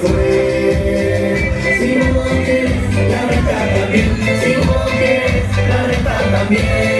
Si no quieres, la renta también. Si no quieres, la renta también.